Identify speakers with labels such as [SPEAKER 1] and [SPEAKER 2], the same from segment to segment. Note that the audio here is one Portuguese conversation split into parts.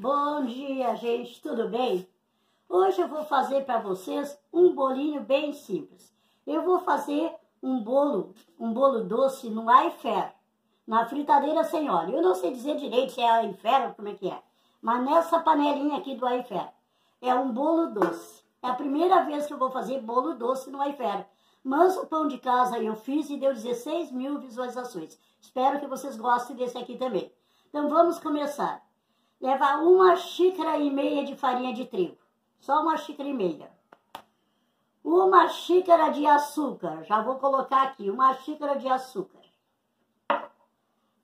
[SPEAKER 1] Bom dia, gente, tudo bem? Hoje eu vou fazer para vocês um bolinho bem simples. Eu vou fazer um bolo, um bolo doce no air na fritadeira sem óleo. Eu não sei dizer direito se é air ou como é que é, mas nessa panelinha aqui do air É um bolo doce. É a primeira vez que eu vou fazer bolo doce no air Mas o pão de casa eu fiz e deu 16 mil visualizações. Espero que vocês gostem desse aqui também. Então vamos começar. Leva uma xícara e meia de farinha de trigo. Só uma xícara e meia. Uma xícara de açúcar. Já vou colocar aqui. Uma xícara de açúcar.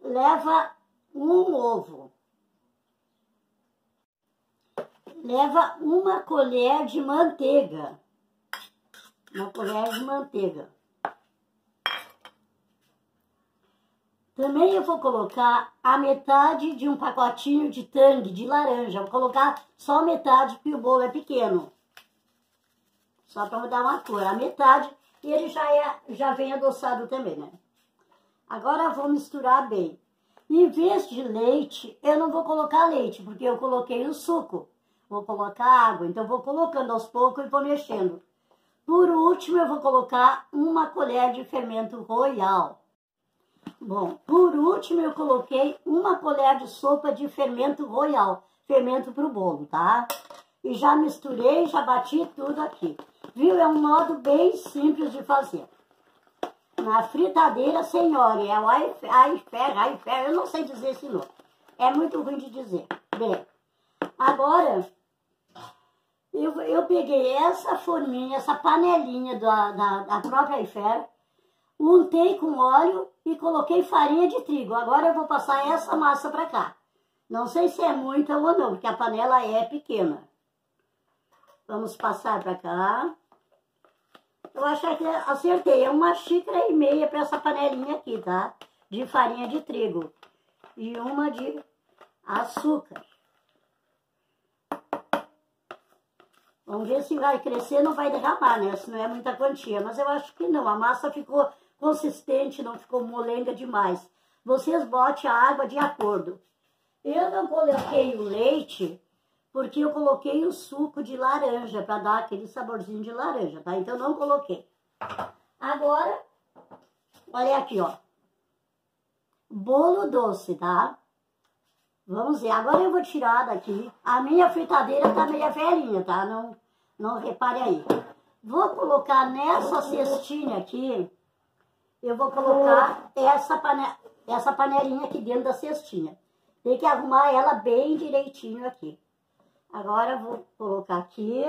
[SPEAKER 1] Leva um ovo. Leva uma colher de manteiga. Uma colher de manteiga. Também eu vou colocar a metade de um pacotinho de tangue de laranja. Vou colocar só metade, porque o bolo é pequeno. Só para dar uma cor. A metade, e ele já, é, já vem adoçado também, né? Agora vou misturar bem. Em vez de leite, eu não vou colocar leite, porque eu coloquei o suco. Vou colocar água, então vou colocando aos poucos e vou mexendo. Por último, eu vou colocar uma colher de fermento royal. Bom, por último eu coloquei uma colher de sopa de fermento royal, fermento para o bolo, tá? E já misturei, já bati tudo aqui. Viu? É um modo bem simples de fazer. Na fritadeira óleo, é o iFair, iFair, eu não sei dizer esse nome. É muito ruim de dizer. Bem, agora eu, eu peguei essa forminha, essa panelinha da, da, da própria iFair, untei com óleo e coloquei farinha de trigo. Agora eu vou passar essa massa para cá. Não sei se é muita ou não, porque a panela é pequena. Vamos passar para cá. Eu acho que acertei. É uma xícara e meia para essa panelinha aqui, tá? De farinha de trigo. E uma de açúcar. Vamos ver se vai crescer, não vai derramar, né? Se não é muita quantia. Mas eu acho que não. A massa ficou consistente, não ficou molenga demais. Vocês botem a água de acordo. Eu não coloquei o leite porque eu coloquei o suco de laranja para dar aquele saborzinho de laranja, tá? Então não coloquei. Agora, olha aqui, ó. Bolo doce, tá? Vamos ver. Agora eu vou tirar daqui. A minha fritadeira tá meio velhinha, tá? Não, não repare aí. Vou colocar nessa cestinha aqui eu vou colocar essa, pane essa panelinha aqui dentro da cestinha. Tem que arrumar ela bem direitinho aqui. Agora vou colocar aqui.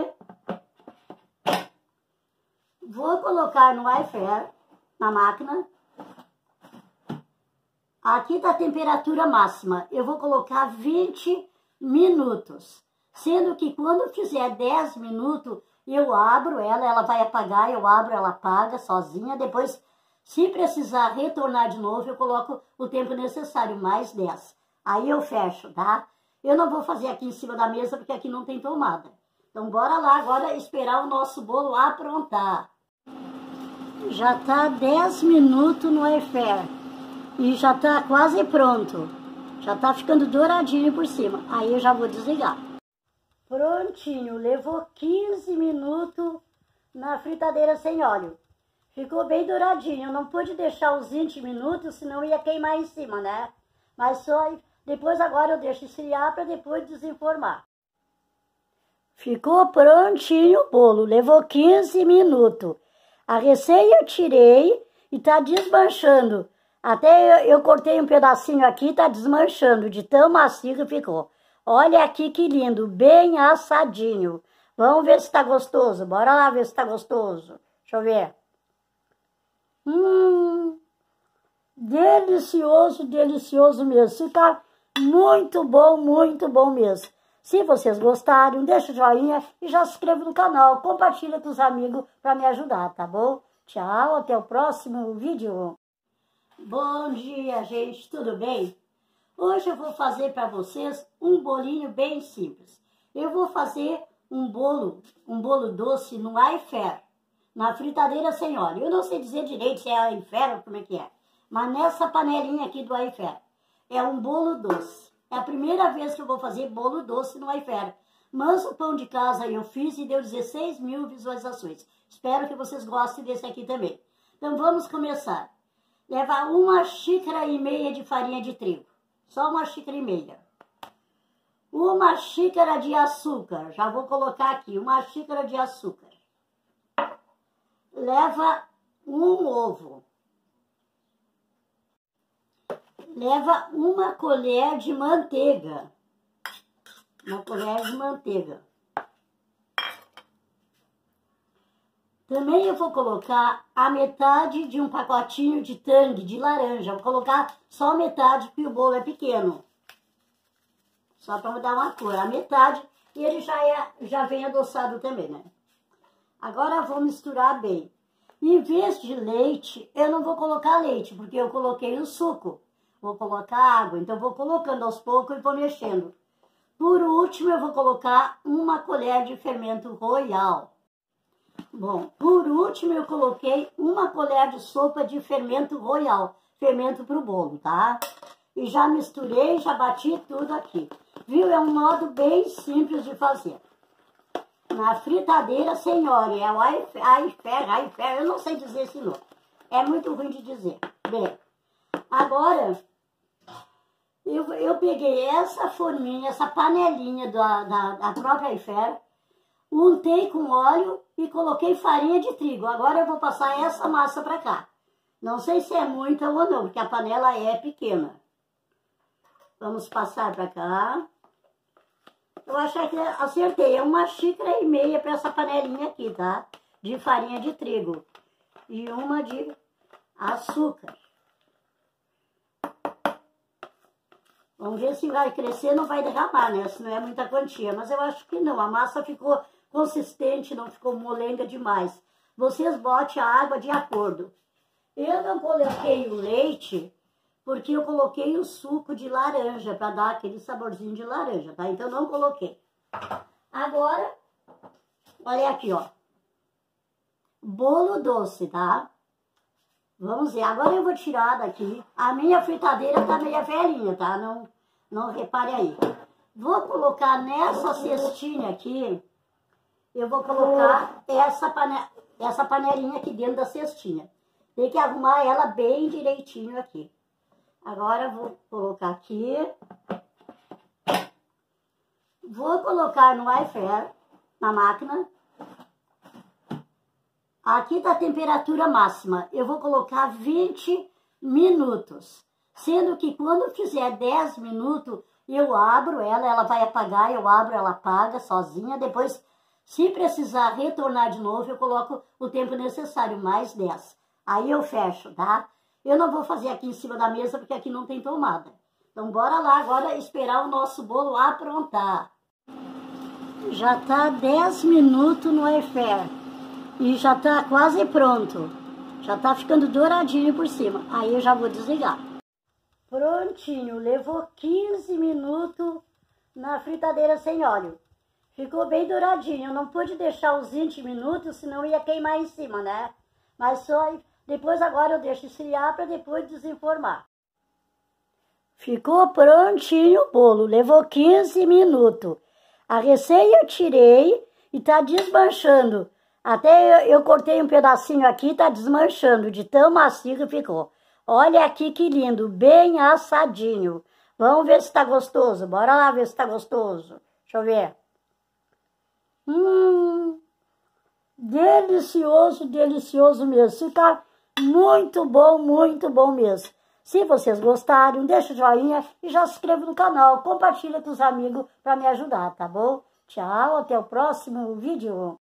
[SPEAKER 1] Vou colocar no air na máquina. Aqui tá a temperatura máxima. Eu vou colocar 20 minutos. Sendo que quando fizer 10 minutos, eu abro ela, ela vai apagar, eu abro, ela apaga sozinha. Depois se precisar retornar de novo, eu coloco o tempo necessário, mais 10. Aí eu fecho, tá? Eu não vou fazer aqui em cima da mesa, porque aqui não tem tomada. Então, bora lá agora esperar o nosso bolo aprontar. Já tá 10 minutos no airfare. E já tá quase pronto. Já tá ficando douradinho por cima. Aí eu já vou desligar. Prontinho, levou 15 minutos na fritadeira sem óleo. Ficou bem douradinho. Não pude deixar os 20 minutos, senão ia queimar em cima, né? Mas só depois agora eu deixo esfriar para depois desenformar. Ficou prontinho o bolo. Levou 15 minutos. A receia eu tirei e tá desmanchando. Até eu, eu cortei um pedacinho aqui, tá desmanchando de tão macio que ficou. Olha aqui que lindo, bem assadinho. Vamos ver se tá gostoso. Bora lá ver se tá gostoso. Deixa eu ver. Hum, delicioso, delicioso mesmo. Fica muito bom, muito bom mesmo. Se vocês gostaram, deixa o joinha e já se inscreva no canal. Compartilha com os amigos para me ajudar, tá bom? Tchau, até o próximo vídeo. Bom dia, gente, tudo bem? Hoje eu vou fazer para vocês um bolinho bem simples. Eu vou fazer um bolo, um bolo doce no air na fritadeira sem óleo. Eu não sei dizer direito se é air ou como é que é, mas nessa panelinha aqui do air É um bolo doce. É a primeira vez que eu vou fazer bolo doce no iFair. Manso Pão de Casa eu fiz e deu 16 mil visualizações. Espero que vocês gostem desse aqui também. Então vamos começar. Leva uma xícara e meia de farinha de trigo. Só uma xícara e meia. Uma xícara de açúcar. Já vou colocar aqui. Uma xícara de açúcar. Leva um ovo. Leva uma colher de manteiga. Uma colher de manteiga. Também eu vou colocar a metade de um pacotinho de tangue de laranja. Vou colocar só metade, porque o bolo é pequeno. Só para dar uma cor. A metade, e ele já, é, já vem adoçado também, né? Agora vou misturar bem. Em vez de leite, eu não vou colocar leite, porque eu coloquei o suco. Vou colocar água, então vou colocando aos poucos e vou mexendo. Por último, eu vou colocar uma colher de fermento royal. Bom, por último eu coloquei uma colher de sopa de fermento royal, fermento para o bolo, tá? E já misturei, já bati tudo aqui. Viu? É um modo bem simples de fazer. Na fritadeira, senhora, é o iFair, iFair, eu não sei dizer esse nome. É muito ruim de dizer. Bem, agora eu, eu peguei essa forminha, essa panelinha da, da, da própria iFair, untei com óleo e coloquei farinha de trigo. Agora eu vou passar essa massa para cá. Não sei se é muita ou não, porque a panela é pequena. Vamos passar para cá. Eu acho que acertei. É uma xícara e meia para essa panelinha aqui, tá? De farinha de trigo. E uma de açúcar. Vamos ver se vai crescer, não vai derramar, né? Se não é muita quantia. Mas eu acho que não. A massa ficou consistente, não ficou molenga demais. Vocês botem a água de acordo. Eu não coloquei o leite porque eu coloquei o suco de laranja para dar aquele saborzinho de laranja, tá? Então não coloquei. Agora, olha aqui, ó. Bolo doce, tá? Vamos ver. Agora eu vou tirar daqui. A minha fritadeira tá meio velhinha, tá? Não, não repare aí. Vou colocar nessa cestinha aqui eu vou colocar essa, pane essa panelinha aqui dentro da cestinha. Tem que arrumar ela bem direitinho aqui. Agora vou colocar aqui. Vou colocar no air na máquina. Aqui tá a temperatura máxima. Eu vou colocar 20 minutos. Sendo que quando fizer 10 minutos, eu abro ela, ela vai apagar, eu abro, ela apaga sozinha. Depois se precisar retornar de novo, eu coloco o tempo necessário, mais 10. Aí eu fecho, tá? Eu não vou fazer aqui em cima da mesa, porque aqui não tem tomada. Então, bora lá agora esperar o nosso bolo aprontar. Já tá 10 minutos no airfare. E já tá quase pronto. Já tá ficando douradinho por cima. Aí eu já vou desligar. Prontinho, levou 15 minutos na fritadeira sem óleo. Ficou bem douradinho. Não pude deixar os 20 minutos, senão ia queimar em cima, né? Mas só depois agora eu deixo esfriar para depois desenformar. Ficou prontinho o bolo, levou 15 minutos. A receia eu tirei e tá desmanchando. Até eu, eu cortei um pedacinho aqui, tá desmanchando, de tão macio que ficou. Olha aqui que lindo, bem assadinho. Vamos ver se tá gostoso. Bora lá ver se tá gostoso. Deixa eu ver. Hum, delicioso, delicioso mesmo. Fica muito bom, muito bom mesmo. Se vocês gostaram, deixa o joinha e já se inscreva no canal. Compartilha com os amigos para me ajudar, tá bom? Tchau, até o próximo vídeo.